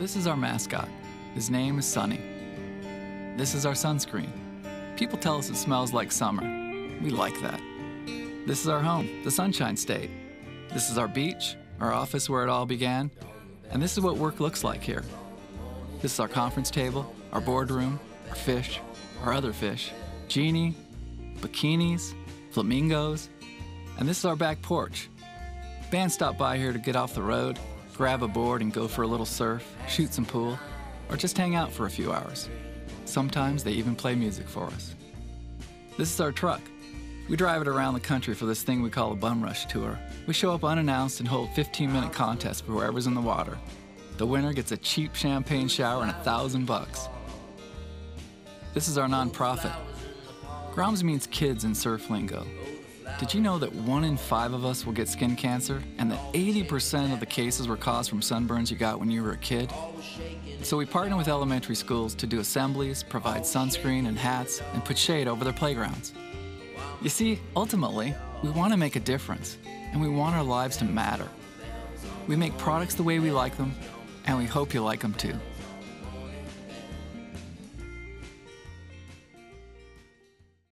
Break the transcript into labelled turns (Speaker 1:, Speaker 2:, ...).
Speaker 1: This is our mascot. His name is Sunny. This is our sunscreen. People tell us it smells like summer. We like that. This is our home, the Sunshine State. This is our beach, our office where it all began. And this is what work looks like here. This is our conference table, our boardroom, our fish, our other fish, genie, bikinis, flamingos, and this is our back porch. Band stopped by here to get off the road, grab a board and go for a little surf, shoot some pool, or just hang out for a few hours. Sometimes they even play music for us. This is our truck. We drive it around the country for this thing we call a bum rush tour. We show up unannounced and hold 15 minute contests for whoever's in the water. The winner gets a cheap champagne shower and a thousand bucks. This is our nonprofit. Groms means kids in surf lingo. Did you know that one in five of us will get skin cancer and that 80% of the cases were caused from sunburns you got when you were a kid? So we partner with elementary schools to do assemblies, provide sunscreen and hats, and put shade over their playgrounds. You see, ultimately, we want to make a difference, and we want our lives to matter. We make products the way we like them, and we hope you like them too.